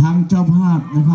ทางเจ้าภาพนะครับ